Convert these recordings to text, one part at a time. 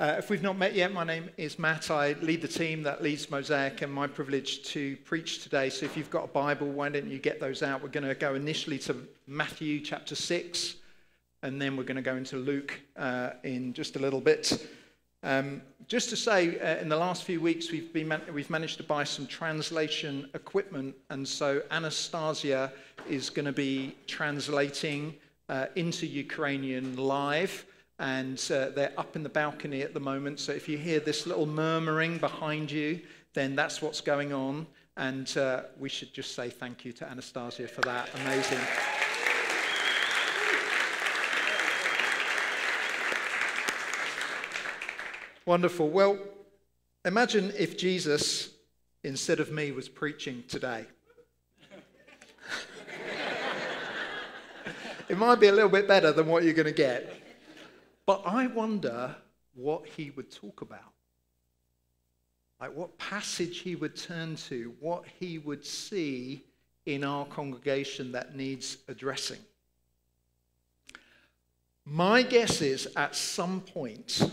Uh, if we've not met yet, my name is Matt. I lead the team that leads Mosaic, and my privilege to preach today. So if you've got a Bible, why don't you get those out? We're going to go initially to Matthew chapter 6, and then we're going to go into Luke uh, in just a little bit. Um, just to say, uh, in the last few weeks, we've, been man- we've managed to buy some translation equipment, and so Anastasia is going to be translating uh, into Ukrainian live and uh, they're up in the balcony at the moment. So if you hear this little murmuring behind you, then that's what's going on. And uh, we should just say thank you to Anastasia for that. Amazing. Wonderful. Well, imagine if Jesus, instead of me, was preaching today. it might be a little bit better than what you're going to get. But I wonder what he would talk about. Like what passage he would turn to, what he would see in our congregation that needs addressing. My guess is at some point,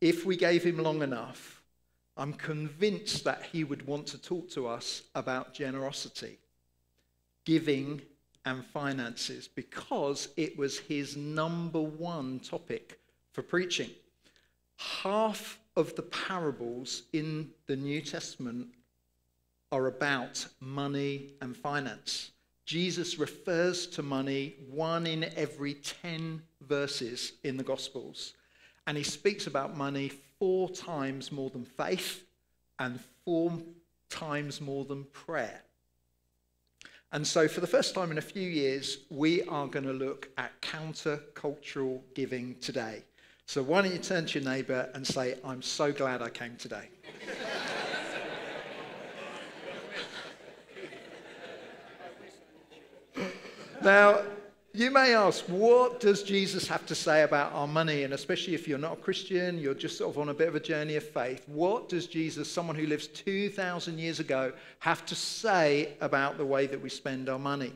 if we gave him long enough, I'm convinced that he would want to talk to us about generosity, giving, and finances because it was his number one topic for preaching. Half of the parables in the New Testament are about money and finance. Jesus refers to money one in every 10 verses in the Gospels. And he speaks about money four times more than faith and four times more than prayer. And so, for the first time in a few years, we are going to look at counter-cultural giving today. So why don't you turn to your neighbour and say, I'm so glad I came today. now, you may ask, what does Jesus have to say about our money? And especially if you're not a Christian, you're just sort of on a bit of a journey of faith. What does Jesus, someone who lives 2,000 years ago, have to say about the way that we spend our money?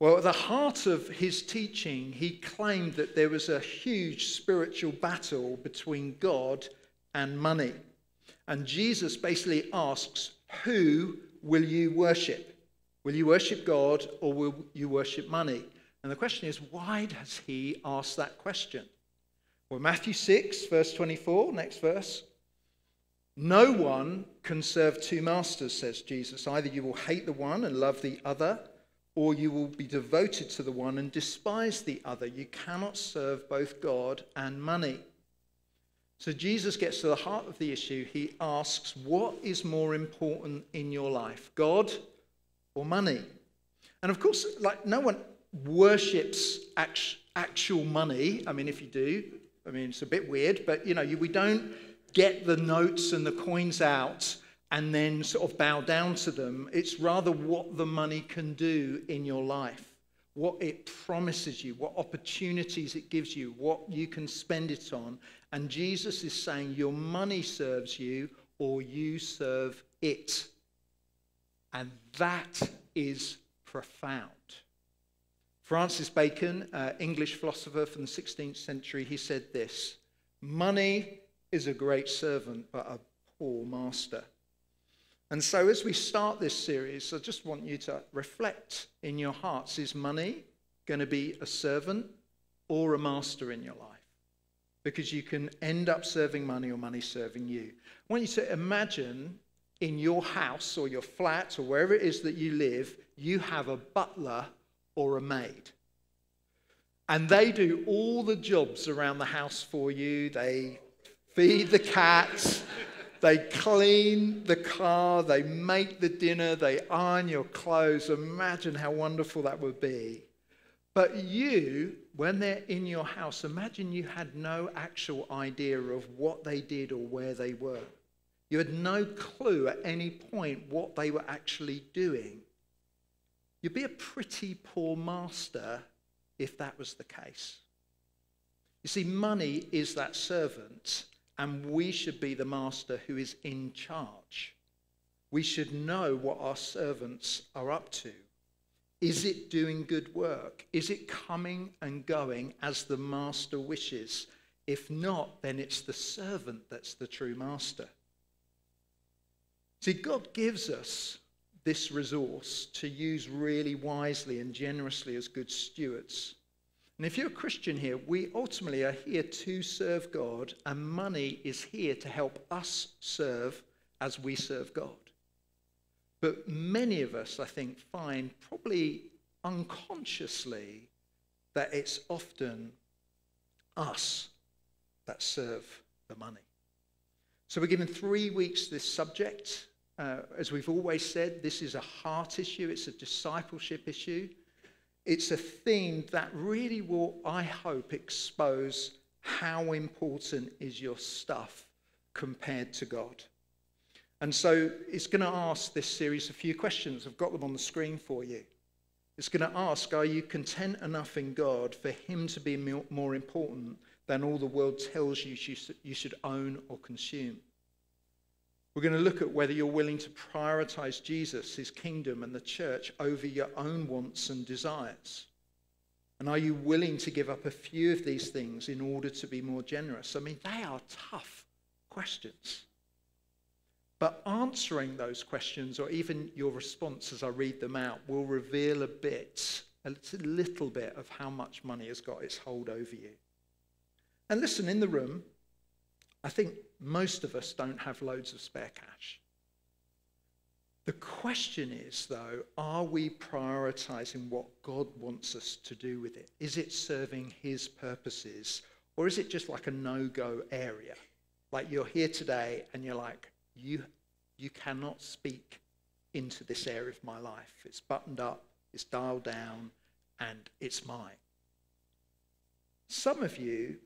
Well, at the heart of his teaching, he claimed that there was a huge spiritual battle between God and money. And Jesus basically asks, Who will you worship? Will you worship God or will you worship money? And the question is, why does he ask that question? Well, Matthew 6, verse 24, next verse. No one can serve two masters, says Jesus. Either you will hate the one and love the other or you will be devoted to the one and despise the other. You cannot serve both God and money. So Jesus gets to the heart of the issue. He asks, What is more important in your life, God or money? And of course, like no one worships actual money. I mean, if you do, I mean, it's a bit weird, but you know, we don't get the notes and the coins out and then sort of bow down to them. It's rather what the money can do in your life, what it promises you, what opportunities it gives you, what you can spend it on. And Jesus is saying your money serves you or you serve it. And that is profound. Francis Bacon, uh, English philosopher from the 16th century, he said this Money is a great servant, but a poor master. And so, as we start this series, I just want you to reflect in your hearts is money going to be a servant or a master in your life? Because you can end up serving money or money serving you. I want you to imagine in your house or your flat or wherever it is that you live, you have a butler or a maid. And they do all the jobs around the house for you. They feed the cats, they clean the car, they make the dinner, they iron your clothes. Imagine how wonderful that would be. But you, when they're in your house, imagine you had no actual idea of what they did or where they were. You had no clue at any point what they were actually doing. You'd be a pretty poor master if that was the case. You see, money is that servant and we should be the master who is in charge. We should know what our servants are up to. Is it doing good work? Is it coming and going as the master wishes? If not, then it's the servant that's the true master. See, God gives us this resource to use really wisely and generously as good stewards. And if you're a Christian here, we ultimately are here to serve God, and money is here to help us serve as we serve God. But many of us, I think, find probably unconsciously that it's often us that serve the money. So we're given three weeks this subject. Uh, as we've always said, this is a heart issue, it's a discipleship issue. It's a theme that really will, I hope, expose how important is your stuff compared to God. And so it's going to ask this series a few questions. I've got them on the screen for you. It's going to ask Are you content enough in God for Him to be more important than all the world tells you you should own or consume? We're going to look at whether you're willing to prioritize Jesus, His kingdom, and the church over your own wants and desires. And are you willing to give up a few of these things in order to be more generous? I mean, they are tough questions. But answering those questions, or even your response as I read them out, will reveal a bit, a little bit of how much money has got its hold over you. And listen, in the room, I think most of us don't have loads of spare cash. The question is, though, are we prioritizing what God wants us to do with it? Is it serving His purposes, or is it just like a no go area? Like you're here today and you're like, you, you cannot speak into this area of my life. It's buttoned up, it's dialed down, and it's mine. Some of you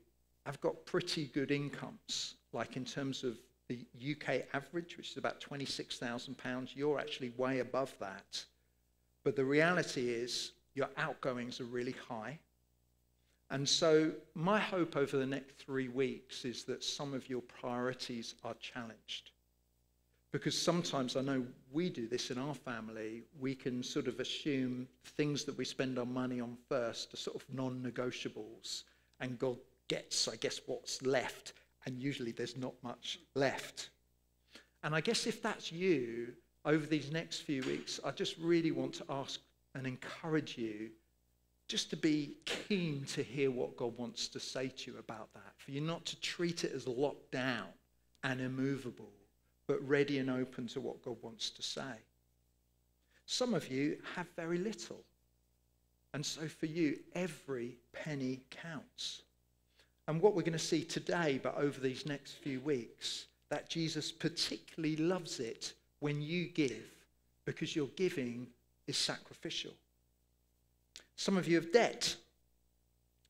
have got pretty good incomes, like in terms of the UK average, which is about £26,000, you're actually way above that. But the reality is your outgoings are really high. And so, my hope over the next three weeks is that some of your priorities are challenged. Because sometimes I know we do this in our family. We can sort of assume things that we spend our money on first are sort of non negotiables. And God gets, I guess, what's left. And usually there's not much left. And I guess if that's you, over these next few weeks, I just really want to ask and encourage you just to be keen to hear what God wants to say to you about that. For you not to treat it as locked down and immovable, but ready and open to what God wants to say. Some of you have very little. And so for you, every penny counts. And what we're going to see today, but over these next few weeks, that Jesus particularly loves it when you give because your giving is sacrificial. Some of you have debt.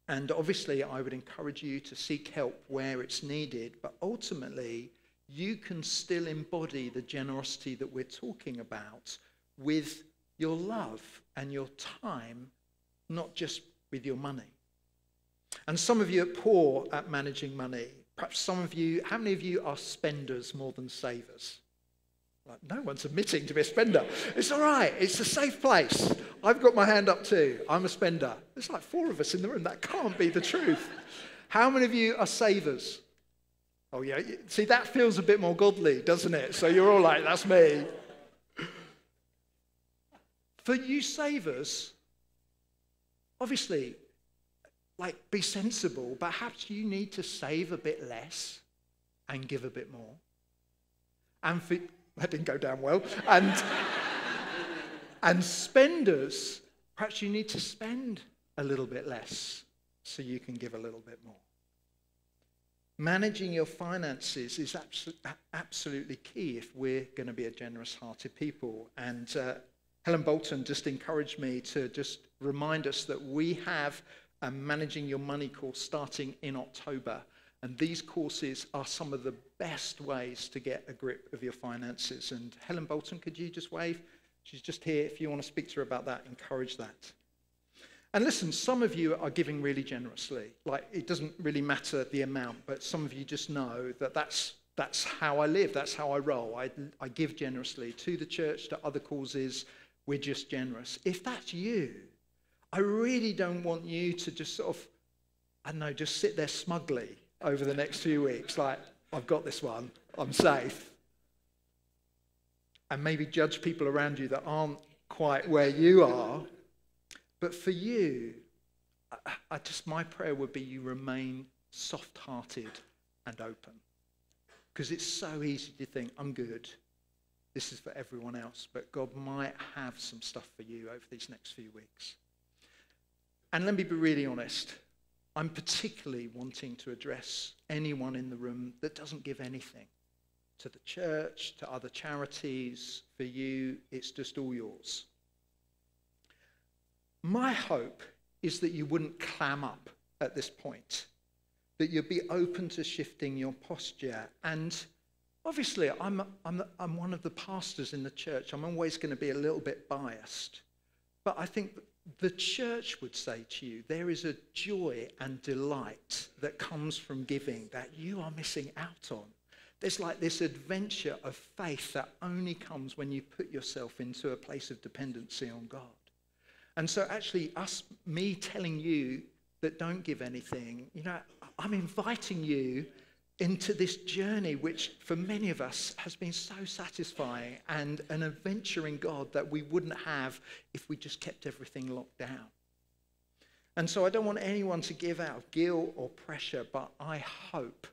And obviously, I would encourage you to seek help where it's needed. But ultimately, you can still embody the generosity that we're talking about with your love and your time, not just with your money. And some of you are poor at managing money. Perhaps some of you, how many of you are spenders more than savers? Like, no one's admitting to be a spender. It's all right. It's a safe place. I've got my hand up too. I'm a spender. There's like four of us in the room. That can't be the truth. How many of you are savers? Oh, yeah. See, that feels a bit more godly, doesn't it? So you're all like, that's me. For you savers, obviously, like, be sensible. Perhaps you need to save a bit less and give a bit more. And for, that didn't go down well. And, and spenders, perhaps you need to spend a little bit less so you can give a little bit more. Managing your finances is absolutely key if we're going to be a generous hearted people. And uh, Helen Bolton just encouraged me to just remind us that we have a Managing Your Money course starting in October. And these courses are some of the best ways to get a grip of your finances. And Helen Bolton, could you just wave? She's just here. If you want to speak to her about that, encourage that. And listen, some of you are giving really generously. Like, it doesn't really matter the amount, but some of you just know that that's, that's how I live, that's how I roll. I, I give generously to the church, to other causes. We're just generous. If that's you, I really don't want you to just sort of, I don't know, just sit there smugly over the next few weeks. Like, I've got this one, I'm safe. And maybe judge people around you that aren't quite where you are. But for you, I, I just, my prayer would be you remain soft hearted and open. Because it's so easy to think, I'm good. This is for everyone else. But God might have some stuff for you over these next few weeks. And let me be really honest. I'm particularly wanting to address anyone in the room that doesn't give anything to the church, to other charities. For you, it's just all yours. My hope is that you wouldn't clam up at this point, that you'd be open to shifting your posture. And obviously, I'm, I'm, I'm one of the pastors in the church. I'm always going to be a little bit biased. But I think the church would say to you, there is a joy and delight that comes from giving that you are missing out on. There's like this adventure of faith that only comes when you put yourself into a place of dependency on God. And so, actually, us, me telling you that don't give anything, you know, I'm inviting you into this journey, which for many of us has been so satisfying and an adventure in God that we wouldn't have if we just kept everything locked down. And so I don't want anyone to give out guilt or pressure, but I hope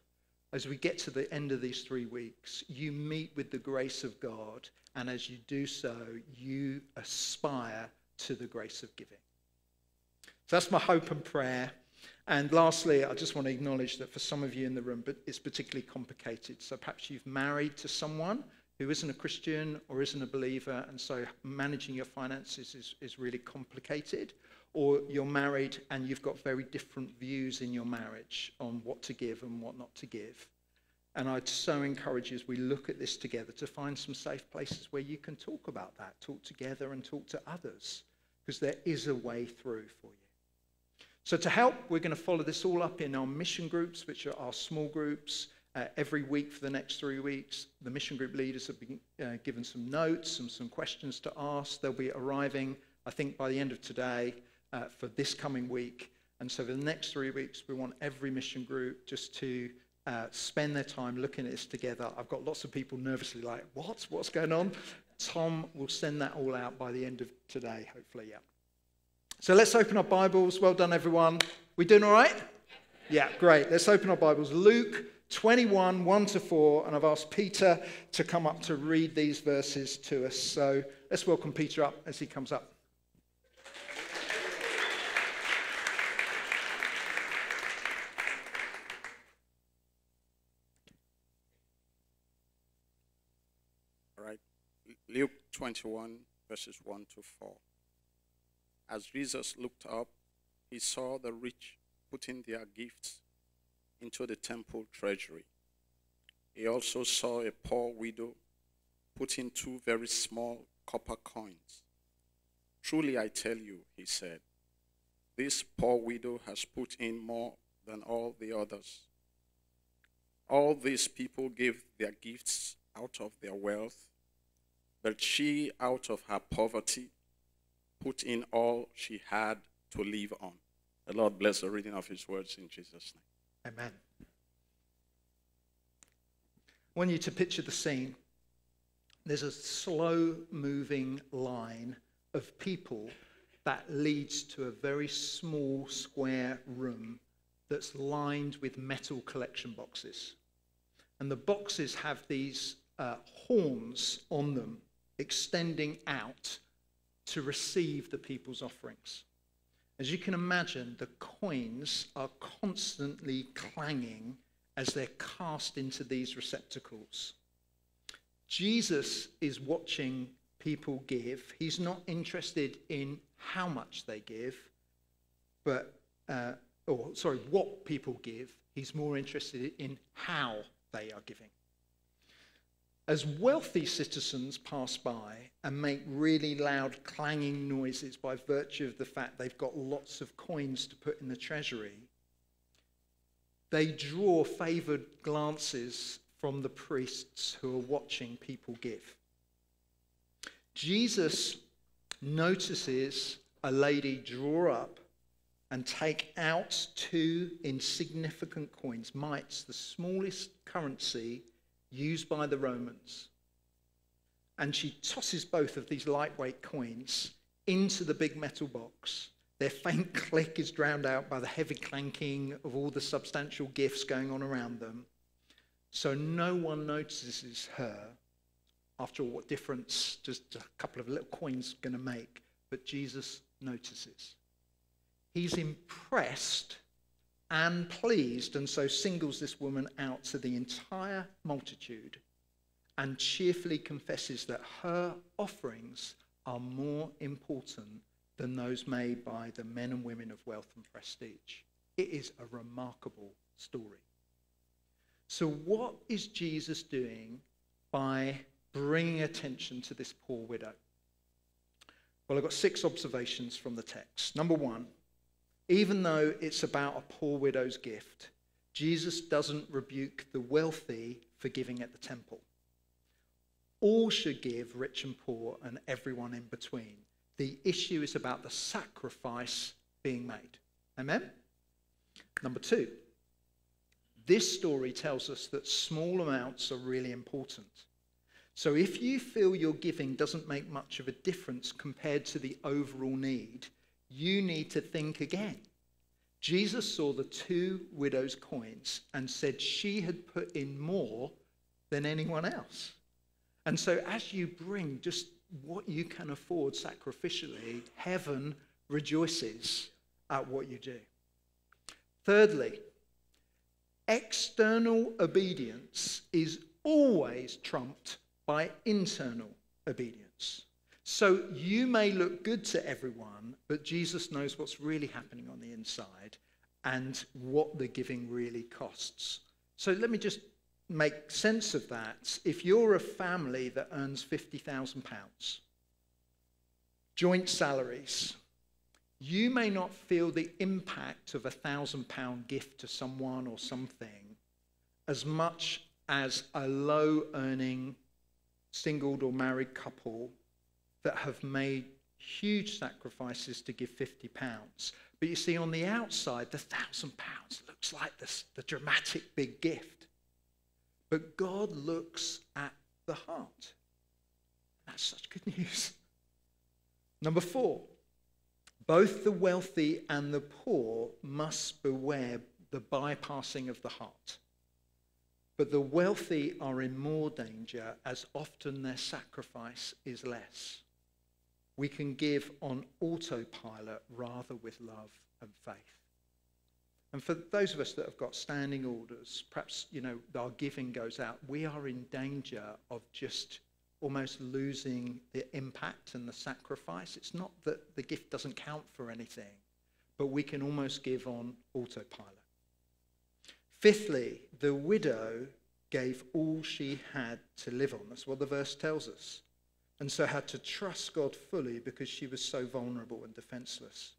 as we get to the end of these three weeks, you meet with the grace of God, and as you do so, you aspire to the grace of giving. So that's my hope and prayer. And lastly, I just want to acknowledge that for some of you in the room, but it's particularly complicated. So perhaps you've married to someone who isn't a Christian or isn't a believer, and so managing your finances is, is really complicated. Or you're married and you've got very different views in your marriage on what to give and what not to give. And I'd so encourage you as we look at this together to find some safe places where you can talk about that, talk together and talk to others, because there is a way through for you. So, to help, we're going to follow this all up in our mission groups, which are our small groups. Uh, every week for the next three weeks, the mission group leaders have been uh, given some notes and some questions to ask. They'll be arriving, I think, by the end of today uh, for this coming week. And so, for the next three weeks, we want every mission group just to uh, spend their time looking at this together. I've got lots of people nervously like, what? What's going on? Tom will send that all out by the end of today, hopefully, yeah. So let's open our Bibles. Well done, everyone. We doing all right? Yeah, great. Let's open our Bibles. Luke 21, 1 to 4. And I've asked Peter to come up to read these verses to us. So let's welcome Peter up as he comes up. All right. Luke 21, verses 1 to 4. As Jesus looked up, he saw the rich putting their gifts into the temple treasury. He also saw a poor widow putting two very small copper coins. Truly I tell you, he said, this poor widow has put in more than all the others. All these people gave their gifts out of their wealth, but she, out of her poverty, put in all she had to live on. The Lord bless the reading of his words in Jesus' name. Amen. I want you to picture the scene. There's a slow moving line of people that leads to a very small square room that's lined with metal collection boxes. And the boxes have these uh, horns on them extending out to receive the people's offerings. As you can imagine, the coins are constantly clanging as they're cast into these receptacles. Jesus is watching people give. He's not interested in how much they give, but, uh, or sorry, what people give. He's more interested in how they are giving as wealthy citizens pass by and make really loud clanging noises by virtue of the fact they've got lots of coins to put in the treasury, they draw favored glances from the priests who are watching people give. Jesus notices a lady draw up and take out two insignificant coins, mites, the smallest currency used by the Romans. And she tosses both of these lightweight coins into the big metal box. Their faint click is drowned out by the heavy clanking of all the substantial gifts going on around them. So no one notices her. After all, what difference just a couple of little coins going to make? But Jesus notices. He's impressed and pleased, and so singles this woman out to the entire multitude and cheerfully confesses that her offerings are more important than those made by the men and women of wealth and prestige. It is a remarkable story. So, what is Jesus doing by bringing attention to this poor widow? Well, I've got six observations from the text. Number one, even though it's about a poor widow's gift, Jesus doesn't rebuke the wealthy for giving at the temple. All should give, rich and poor, and everyone in between. The issue is about the sacrifice being made. Amen? Number two, this story tells us that small amounts are really important. So if you feel your giving doesn't make much of a difference compared to the overall need, you need to think again. Jesus saw the two widows' coins and said she had put in more than anyone else. And so, as you bring just what you can afford sacrificially, heaven rejoices at what you do. Thirdly, external obedience is always trumped by internal obedience. So you may look good to everyone, but Jesus knows what's really happening on the inside and what the giving really costs. So let me just make sense of that. If you're a family that earns £50,000, joint salaries, you may not feel the impact of a thousand pound gift to someone or something as much as a low earning singled or married couple that have made huge sacrifices to give 50 pounds. But you see, on the outside, the thousand pounds looks like this, the dramatic big gift. But God looks at the heart. That's such good news. Number four, both the wealthy and the poor must beware the bypassing of the heart. But the wealthy are in more danger as often their sacrifice is less we can give on autopilot rather with love and faith. And for those of us that have got standing orders, perhaps, you know, our giving goes out, we are in danger of just almost losing the impact and the sacrifice. It's not that the gift doesn't count for anything, but we can almost give on autopilot. Fifthly, the widow gave all she had to live on. That's what the verse tells us and so had to trust God fully because she was so vulnerable and defenseless.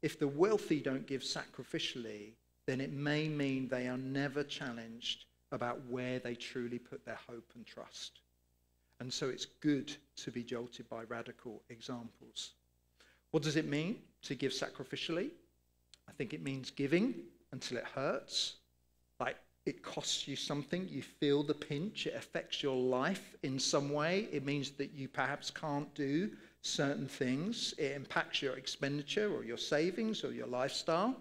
If the wealthy don't give sacrificially, then it may mean they are never challenged about where they truly put their hope and trust. And so it's good to be jolted by radical examples. What does it mean to give sacrificially? I think it means giving until it hurts, like it costs you something, you feel the pinch, it affects your life in some way. It means that you perhaps can't do certain things, it impacts your expenditure or your savings or your lifestyle.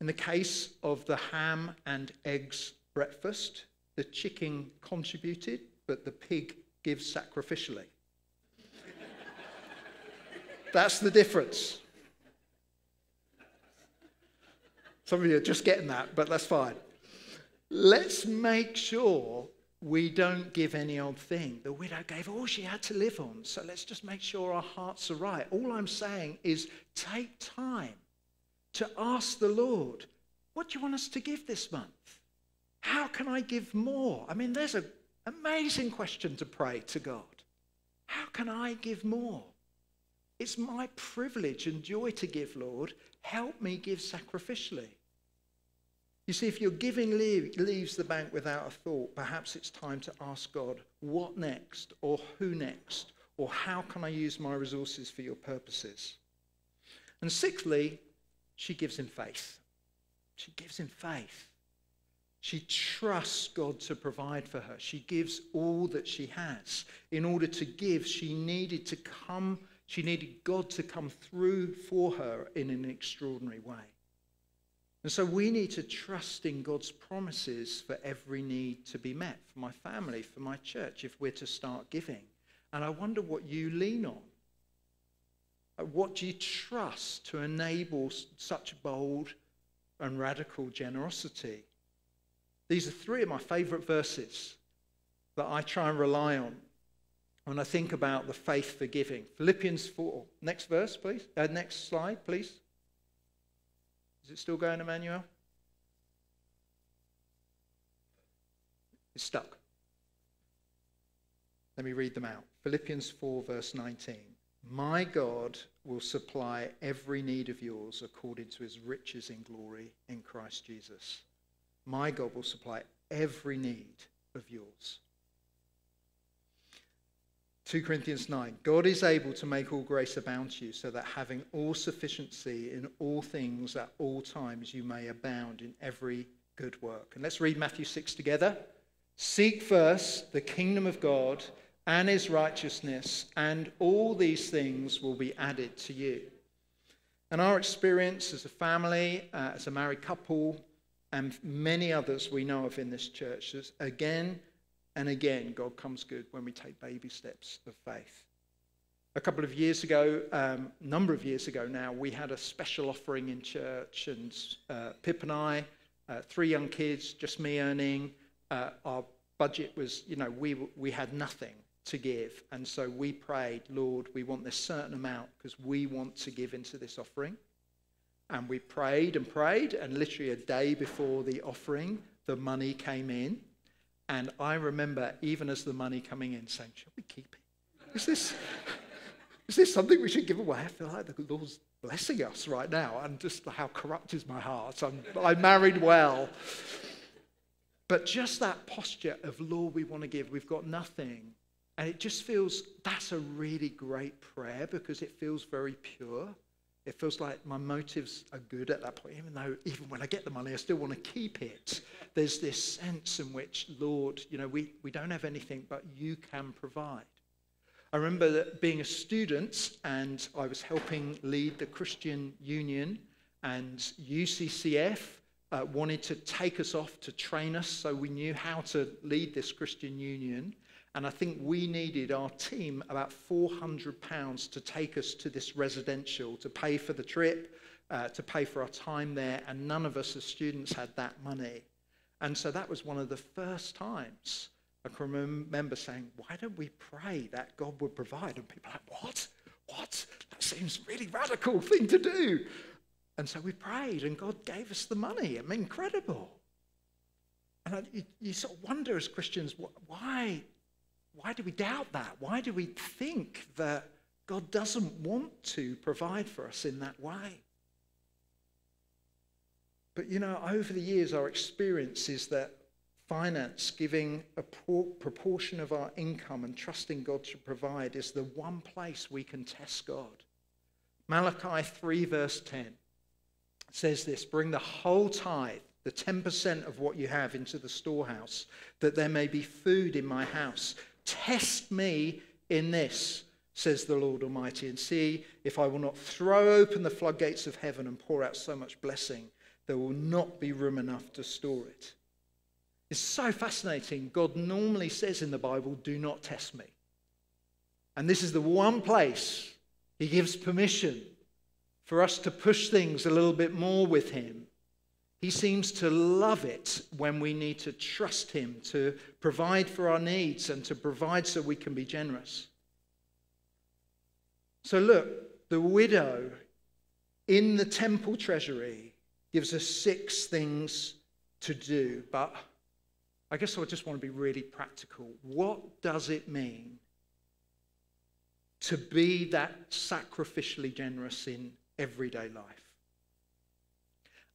In the case of the ham and eggs breakfast, the chicken contributed, but the pig gives sacrificially. That's the difference. Some of you are just getting that, but that's fine. Let's make sure we don't give any old thing. The widow gave all she had to live on, so let's just make sure our hearts are right. All I'm saying is take time to ask the Lord, what do you want us to give this month? How can I give more? I mean, there's an amazing question to pray to God. How can I give more? It's my privilege and joy to give, Lord. Help me give sacrificially. You see, if your giving leave, leaves the bank without a thought, perhaps it's time to ask God, what next, or who next, or how can I use my resources for your purposes? And sixthly, she gives him faith. She gives him faith. She trusts God to provide for her. She gives all that she has. In order to give, she needed to come, she needed God to come through for her in an extraordinary way. And so we need to trust in God's promises for every need to be met for my family, for my church, if we're to start giving. And I wonder what you lean on. What do you trust to enable such bold and radical generosity? These are three of my favorite verses that I try and rely on when I think about the faith for giving. Philippians 4. Next verse, please. Uh, next slide, please. Is it still going, Emmanuel? It's stuck. Let me read them out. Philippians 4, verse 19. My God will supply every need of yours according to his riches in glory in Christ Jesus. My God will supply every need of yours. 2 Corinthians 9 God is able to make all grace abound to you, so that having all sufficiency in all things at all times, you may abound in every good work. And let's read Matthew 6 together. Seek first the kingdom of God and his righteousness, and all these things will be added to you. And our experience as a family, uh, as a married couple, and many others we know of in this church is again and again, God comes good when we take baby steps of faith. A couple of years ago, a um, number of years ago now, we had a special offering in church, and uh, Pip and I, uh, three young kids, just me earning, uh, our budget was, you know, we, we had nothing to give. And so we prayed, Lord, we want this certain amount because we want to give into this offering. And we prayed and prayed, and literally a day before the offering, the money came in. And I remember, even as the money coming in, saying, Shall we keep it? Is this, is this something we should give away? I feel like the Lord's blessing us right now. And just how corrupt is my heart. I'm, I married well. But just that posture of, Lord, we want to give, we've got nothing. And it just feels that's a really great prayer because it feels very pure. It feels like my motives are good at that point, even though even when I get the money, I still want to keep it. There's this sense in which, Lord, you know, we, we don't have anything, but you can provide. I remember being a student and I was helping lead the Christian Union, and UCCF uh, wanted to take us off to train us so we knew how to lead this Christian Union. And I think we needed our team about £400 to take us to this residential, to pay for the trip, uh, to pay for our time there. And none of us as students had that money. And so that was one of the first times I can remember saying, Why don't we pray that God would provide? And people are like, What? What? That seems really radical thing to do. And so we prayed, and God gave us the money. I mean, incredible. And I, you, you, sort of wonder as Christians, why why do we doubt that? Why do we think that God doesn't want to provide for us in that way? But you know, over the years, our experience is that finance, giving a proportion of our income and trusting God to provide, is the one place we can test God. Malachi 3, verse 10 says this Bring the whole tithe, the 10% of what you have, into the storehouse, that there may be food in my house. Test me in this, says the Lord Almighty, and see if I will not throw open the floodgates of heaven and pour out so much blessing, there will not be room enough to store it. It's so fascinating. God normally says in the Bible, Do not test me. And this is the one place he gives permission for us to push things a little bit more with him he seems to love it when we need to trust Him to provide for our needs and to provide so we can be generous. So, look, the widow in the temple treasury gives us six things to do. But I guess I just want to be really practical. What does it mean to be that sacrificially generous in everyday life?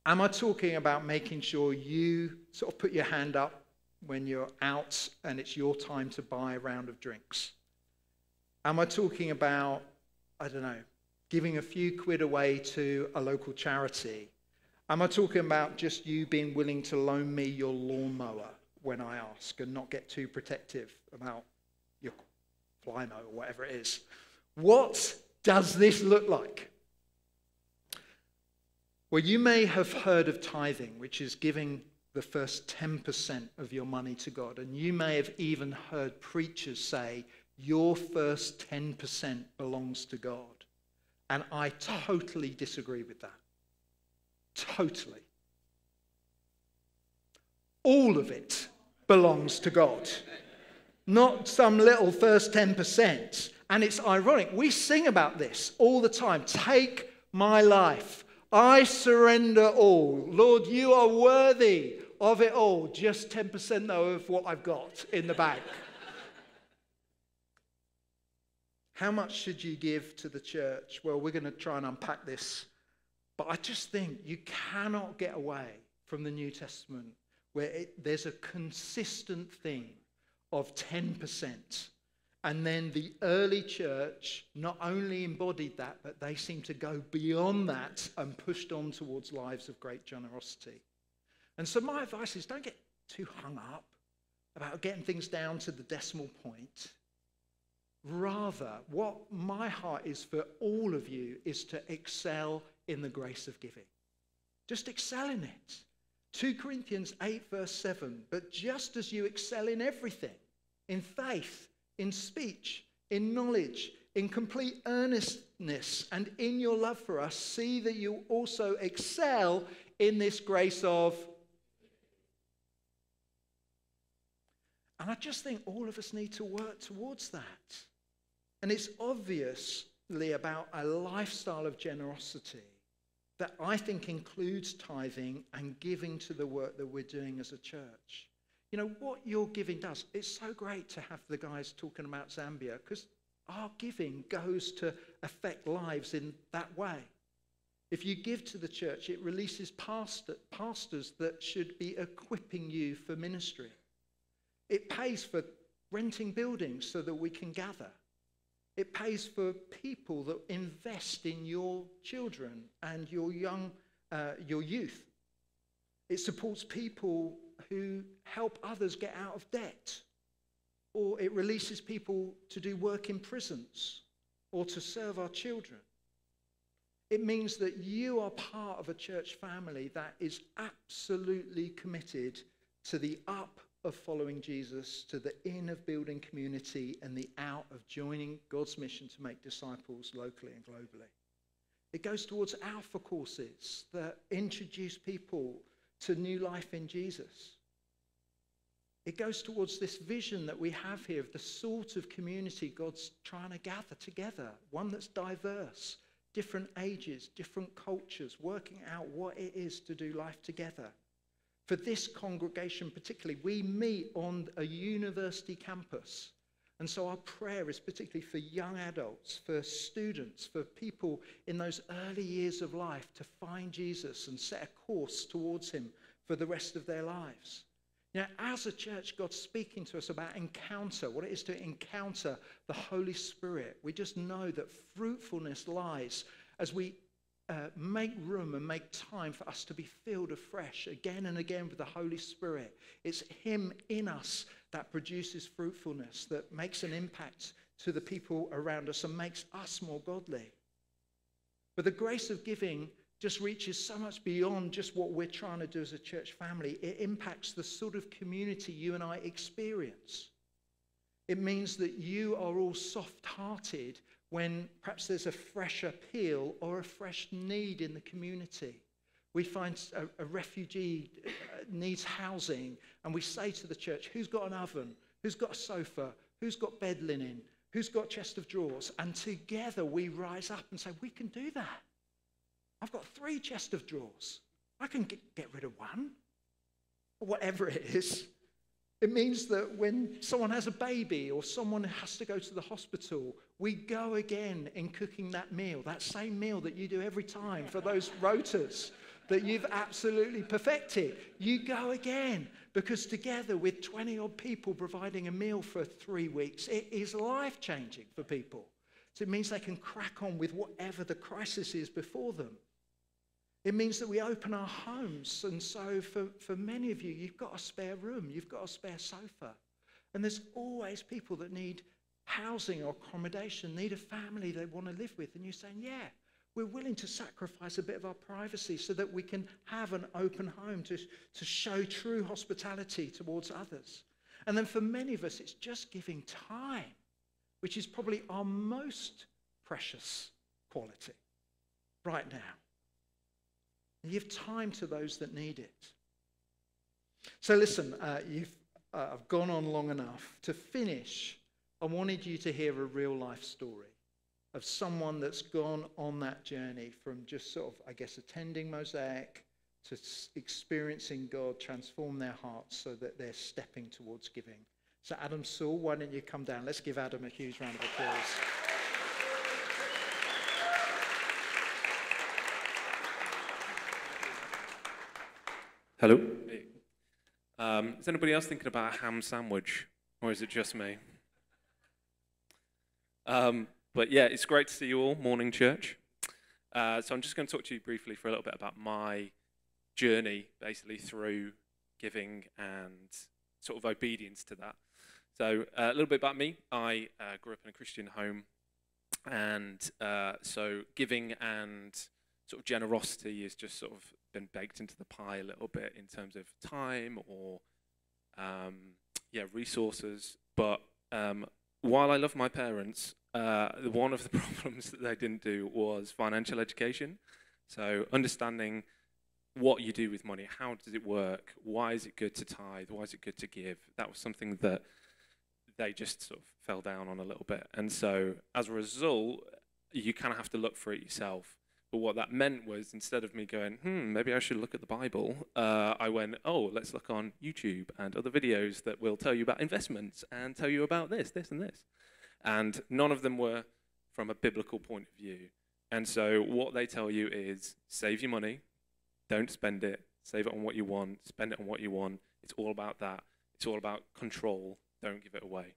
Am I talking about making sure you sort of put your hand up when you're out and it's your time to buy a round of drinks? Am I talking about, I don't know, giving a few quid away to a local charity? Am I talking about just you being willing to loan me your lawnmower when I ask and not get too protective about your Flymo or whatever it is? What does this look like? Well, you may have heard of tithing, which is giving the first 10% of your money to God. And you may have even heard preachers say, Your first 10% belongs to God. And I totally disagree with that. Totally. All of it belongs to God, not some little first 10%. And it's ironic. We sing about this all the time. Take my life. I surrender all. Lord, you are worthy of it all. Just 10% though of what I've got in the bank. How much should you give to the church? Well, we're going to try and unpack this. But I just think you cannot get away from the New Testament where it, there's a consistent theme of 10%. And then the early church not only embodied that, but they seemed to go beyond that and pushed on towards lives of great generosity. And so, my advice is don't get too hung up about getting things down to the decimal point. Rather, what my heart is for all of you is to excel in the grace of giving. Just excel in it. 2 Corinthians 8, verse 7. But just as you excel in everything, in faith, in speech, in knowledge, in complete earnestness, and in your love for us, see that you also excel in this grace of. And I just think all of us need to work towards that. And it's obviously about a lifestyle of generosity that I think includes tithing and giving to the work that we're doing as a church. You know, what your giving does, it's so great to have the guys talking about Zambia because our giving goes to affect lives in that way. If you give to the church, it releases pastor, pastors that should be equipping you for ministry. It pays for renting buildings so that we can gather. It pays for people that invest in your children and your young, uh, your youth. It supports people who help others get out of debt. Or it releases people to do work in prisons or to serve our children. It means that you are part of a church family that is absolutely committed to the up of following Jesus to the in of building community and the out of joining God's mission to make disciples locally and globally. It goes towards alpha courses that introduce people to new life in Jesus. It goes towards this vision that we have here of the sort of community God's trying to gather together, one that's diverse, different ages, different cultures, working out what it is to do life together for this congregation, particularly, we meet on a university campus. And so our prayer is particularly for young adults, for students, for people in those early years of life to find Jesus and set a course towards him for the rest of their lives. Now, as a church, God's speaking to us about encounter, what it is to encounter the Holy Spirit. We just know that fruitfulness lies as we uh, make room and make time for us to be filled afresh again and again with the Holy Spirit. It's Him in us that produces fruitfulness, that makes an impact to the people around us and makes us more godly. But the grace of giving just reaches so much beyond just what we're trying to do as a church family. It impacts the sort of community you and I experience. It means that you are all soft hearted when perhaps there's a fresh appeal or a fresh need in the community. We find a, a refugee uh, needs housing, and we say to the church, Who's got an oven? Who's got a sofa? Who's got bed linen? Who's got chest of drawers? And together we rise up and say, We can do that. I've got three chest of drawers. I can get, get rid of one, or whatever it is. It means that when someone has a baby or someone has to go to the hospital, we go again in cooking that meal, that same meal that you do every time for those rotas that you've absolutely perfected. You go again because together with 20 odd people providing a meal for three weeks, it is life changing for people. So it means they can crack on with whatever the crisis is before them. It means that we open our homes. And so, for, for many of you, you've got a spare room, you've got a spare sofa. And there's always people that need housing or accommodation, need a family they want to live with. And you're saying, yeah, we're willing to sacrifice a bit of our privacy so that we can have an open home to, to show true hospitality towards others. And then for many of us, it's just giving time, which is probably our most precious quality right now. And give time to those that need it. So listen, uh, you've uh, I've gone on long enough. To finish, I wanted you to hear a real life story of someone that's gone on that journey from just sort of, I guess, attending Mosaic to experiencing God transform their hearts so that they're stepping towards giving. So, Adam Saul, why don't you come down? Let's give Adam a huge round of applause. Hello. Um, is anybody else thinking about a ham sandwich, or is it just me? Um, but yeah, it's great to see you all, morning church. Uh, so I'm just going to talk to you briefly for a little bit about my journey, basically through giving and sort of obedience to that. So uh, a little bit about me. I uh, grew up in a Christian home, and uh, so giving and sort of generosity has just sort of been baked into the pie a little bit in terms of time or um, yeah resources. But um, while I love my parents, uh, one of the problems that they didn't do was financial education. So understanding what you do with money, how does it work, why is it good to tithe, why is it good to give, that was something that they just sort of fell down on a little bit. And so as a result, you kind of have to look for it yourself. But what that meant was instead of me going, hmm, maybe I should look at the Bible, uh, I went, oh, let's look on YouTube and other videos that will tell you about investments and tell you about this, this, and this. And none of them were from a biblical point of view. And so what they tell you is save your money, don't spend it, save it on what you want, spend it on what you want. It's all about that. It's all about control, don't give it away.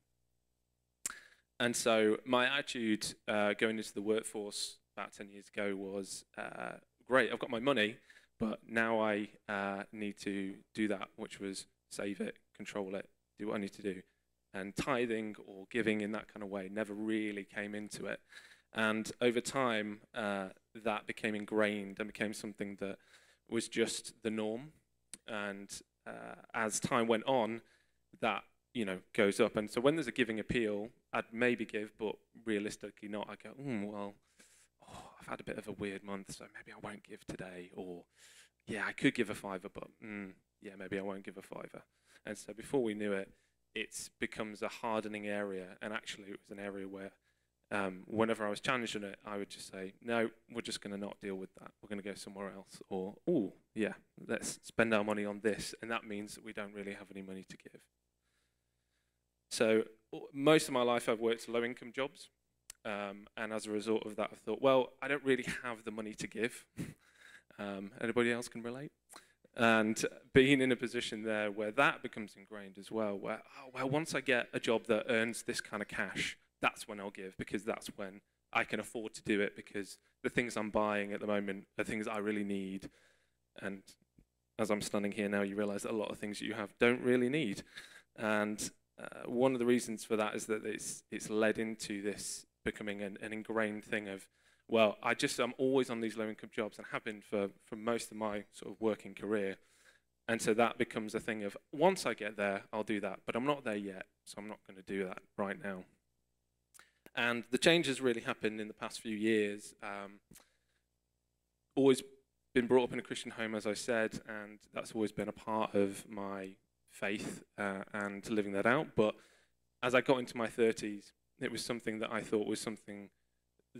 And so my attitude uh, going into the workforce about 10 years ago was uh, great, I've got my money, but now I uh, need to do that, which was save it, control it, do what I need to do and tithing or giving in that kind of way never really came into it. And over time, uh, that became ingrained and became something that was just the norm. And uh, as time went on, that you know goes up. And so when there's a giving appeal, I'd maybe give, but realistically not. I go, mm, well, oh, I've had a bit of a weird month, so maybe I won't give today. Or yeah, I could give a fiver, but mm, yeah, maybe I won't give a fiver. And so before we knew it, it becomes a hardening area. And actually, it was an area where um, whenever I was challenged on it, I would just say, no, we're just going to not deal with that. We're going to go somewhere else. Or, oh, yeah, let's spend our money on this. And that means that we don't really have any money to give. So most of my life, I've worked low income jobs. Um, and as a result of that, I thought, well, I don't really have the money to give. um, anybody else can relate? And being in a position there where that becomes ingrained as well, where, oh, well, once I get a job that earns this kind of cash, that's when I'll give because that's when I can afford to do it because the things I'm buying at the moment are things I really need. And as I'm standing here now, you realize that a lot of things you have don't really need. And uh, one of the reasons for that is that it's, it's led into this becoming an, an ingrained thing of, well, I just I'm always on these low income jobs and have been for, for most of my sort of working career. And so that becomes a thing of once I get there, I'll do that. But I'm not there yet, so I'm not going to do that right now. And the change has really happened in the past few years. Um, always been brought up in a Christian home, as I said, and that's always been a part of my faith uh, and living that out. But as I got into my 30s, it was something that I thought was something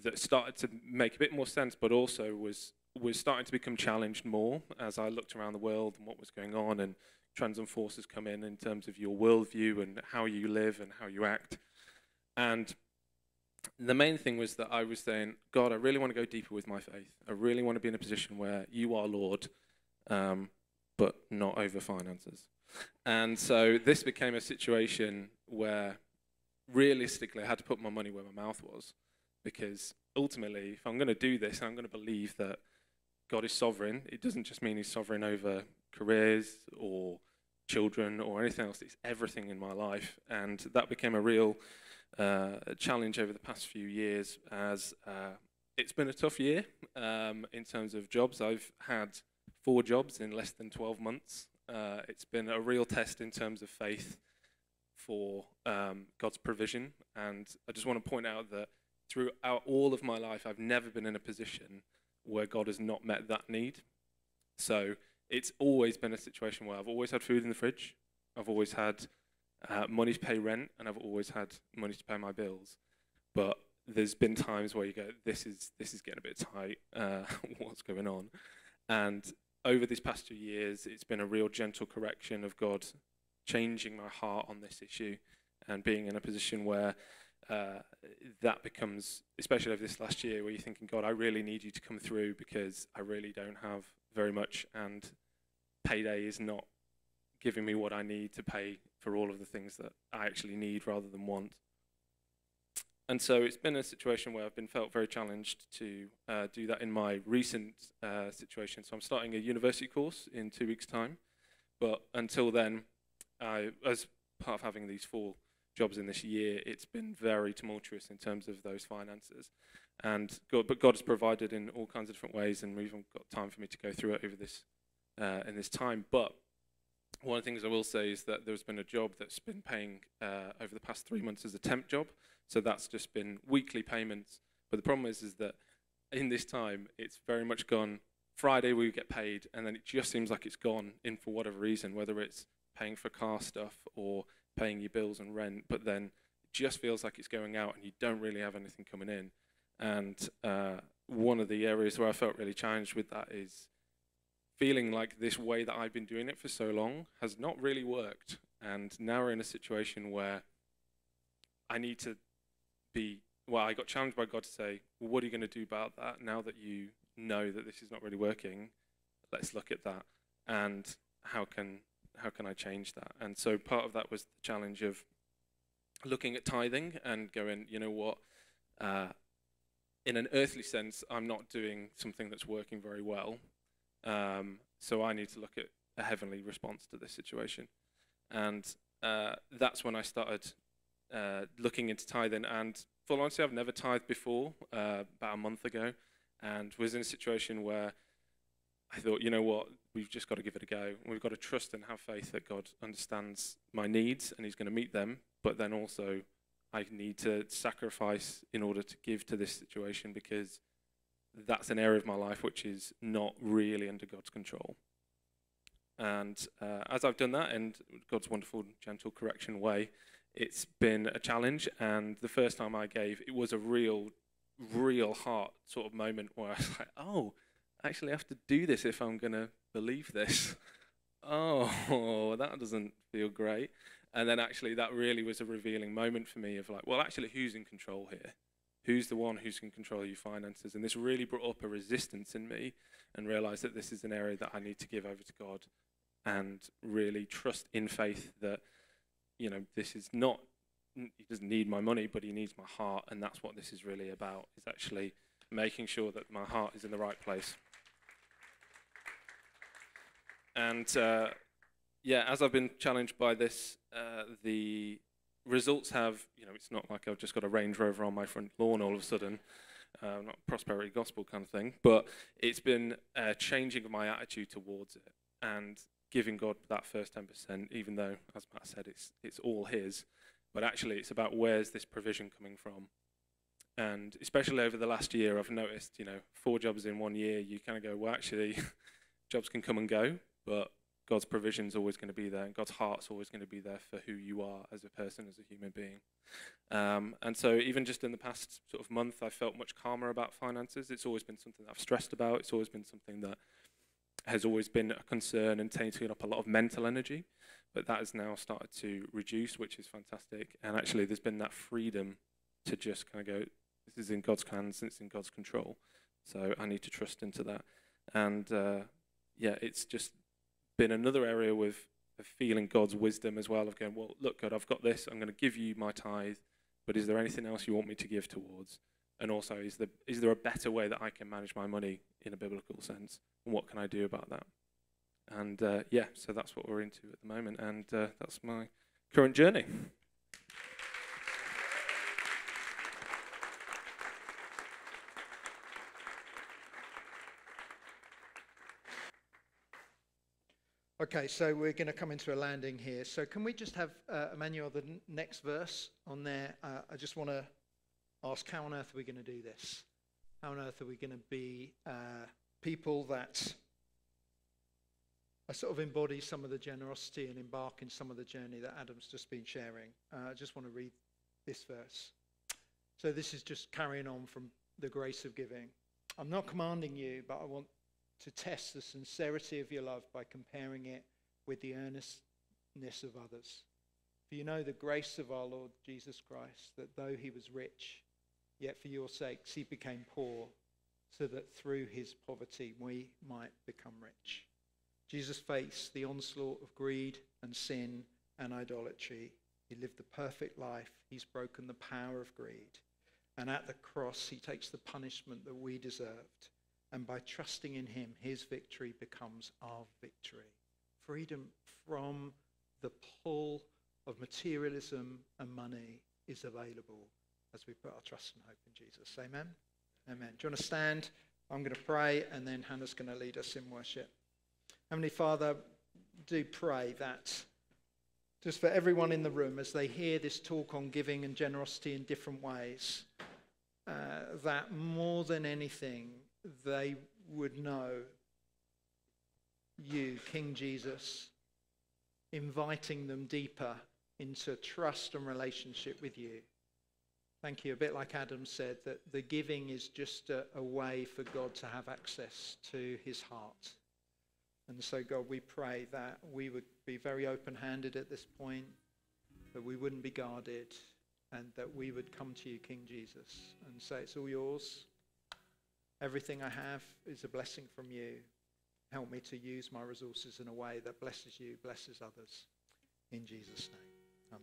that started to make a bit more sense, but also was was starting to become challenged more as I looked around the world and what was going on, and trends and forces come in in terms of your worldview and how you live and how you act. And the main thing was that I was saying, God, I really want to go deeper with my faith. I really want to be in a position where you are Lord, um, but not over finances. And so this became a situation where realistically I had to put my money where my mouth was because ultimately, if I'm going to do this, I'm going to believe that God is sovereign. It doesn't just mean He's sovereign over careers or children or anything else. It's everything in my life, and that became a real uh, challenge over the past few years. As uh, it's been a tough year um, in terms of jobs. I've had four jobs in less than 12 months. Uh, it's been a real test in terms of faith for um, God's provision, and I just want to point out that throughout all of my life, I've never been in a position where God has not met that need. So it's always been a situation where I've always had food in the fridge, I've always had uh, money to pay rent, and I've always had money to pay my bills. But there's been times where you go, this is this is getting a bit tight. Uh, what's going on? And over these past two years, it's been a real gentle correction of God changing my heart on this issue and being in a position where that becomes, especially over this last year, where you're thinking, God, I really need you to come through because I really don't have very much, and payday is not giving me what I need to pay for all of the things that I actually need rather than want. And so it's been a situation where I've been felt very challenged to uh, do that in my recent uh, situation. So I'm starting a university course in two weeks' time, but until then, I, as part of having these four jobs in this year, it's been very tumultuous in terms of those finances. And God, but God has provided in all kinds of different ways, and we've even got time for me to go through it over this uh, in this time. But one of the things I will say is that there's been a job that's been paying uh, over the past three months as a temp job, so that's just been weekly payments. But the problem is, is that in this time, it's very much gone. Friday we get paid, and then it just seems like it's gone in for whatever reason, whether it's paying for car stuff or paying your bills and rent, but then it just feels like it's going out and you don't really have anything coming in. And uh, one of the areas where I felt really challenged with that is feeling like this way that I've been doing it for so long has not really worked. And now we're in a situation where I need to be, well, I got challenged by God to say, well, what are you going to do about that now that you know that this is not really working? Let's look at that. And how can how can I change that? And so part of that was the challenge of looking at tithing and going, you know what, uh, in an earthly sense, I'm not doing something that's working very well. Um, so I need to look at a heavenly response to this situation. And uh, that's when I started uh, looking into tithing. And full honesty, I've never tithed before, uh, about a month ago, and was in a situation where I thought, you know what, we've just got to give it a go. We've got to trust and have faith that God understands my needs and He's going to meet them. But then also, I need to sacrifice in order to give to this situation because that's an area of my life which is not really under God's control. And uh, as I've done that in God's wonderful, gentle correction way, it's been a challenge. And the first time I gave, it was a real, real heart sort of moment where I was like, oh, I actually have to do this if I'm going to believe this. oh, that doesn't feel great. And then actually, that really was a revealing moment for me of like, well, actually, who's in control here? Who's the one who's in control your finances? And this really brought up a resistance in me and realized that this is an area that I need to give over to God and really trust in faith that, you know, this is not, he doesn't need my money, but he needs my heart. And that's what this is really about, is actually making sure that my heart is in the right place. And uh, yeah, as I've been challenged by this, uh, the results have, you know, it's not like I've just got a Range Rover on my front lawn all of a sudden, uh, not prosperity gospel kind of thing, but it's been a changing my attitude towards it and giving God that first 10%, even though, as Matt said, it's, it's all His. But actually, it's about where's this provision coming from. And especially over the last year, I've noticed, you know, four jobs in one year, you kind of go, well, actually, jobs can come and go, but God's provision is always going to be there, and God's heart's always going to be there for who you are as a person, as a human being. Um, and so, even just in the past sort of month, I felt much calmer about finances. It's always been something that I've stressed about. It's always been something that has always been a concern and taken up a lot of mental energy. But that has now started to reduce, which is fantastic. And actually, there's been that freedom to just kind of go, this is in God's hands, it's in God's control. So I need to trust into that. And uh, yeah, it's just been another area with feeling God's wisdom as well of going, well, look, God, I've got this. I'm going to give you my tithe, but is there anything else you want me to give towards? And also, is, the, is there a better way that I can manage my money in a biblical sense? And what can I do about that? And uh, yeah, so that's what we're into at the moment. And uh, that's my current journey. Okay, so we're going to come into a landing here. So can we just have uh, Emmanuel the n- next verse on there? Uh, I just want to ask, how on earth are we going to do this? How on earth are we going to be uh, people that sort of embody some of the generosity and embark in some of the journey that Adam's just been sharing? Uh, I just want to read this verse. So this is just carrying on from the grace of giving. I'm not commanding you, but I want to test the sincerity of your love by comparing it with the earnestness of others. For you know the grace of our Lord Jesus Christ, that though he was rich, yet for your sakes he became poor, so that through his poverty we might become rich. Jesus faced the onslaught of greed and sin and idolatry. He lived the perfect life. He's broken the power of greed. And at the cross, he takes the punishment that we deserved and by trusting in him, his victory becomes our victory. Freedom from the pull of materialism and money is available as we put our trust and hope in Jesus. Amen? Amen. Do you want to stand? I'm going to pray, and then Hannah's going to lead us in worship. Heavenly Father, do pray that just for everyone in the room, as they hear this talk on giving and generosity in different ways, uh, that more than anything, they would know you, King Jesus, inviting them deeper into trust and relationship with you. Thank you. A bit like Adam said, that the giving is just a, a way for God to have access to his heart. And so, God, we pray that we would be very open handed at this point, that we wouldn't be guarded, and that we would come to you, King Jesus, and say, It's all yours. Everything I have is a blessing from you. Help me to use my resources in a way that blesses you, blesses others. In Jesus' name.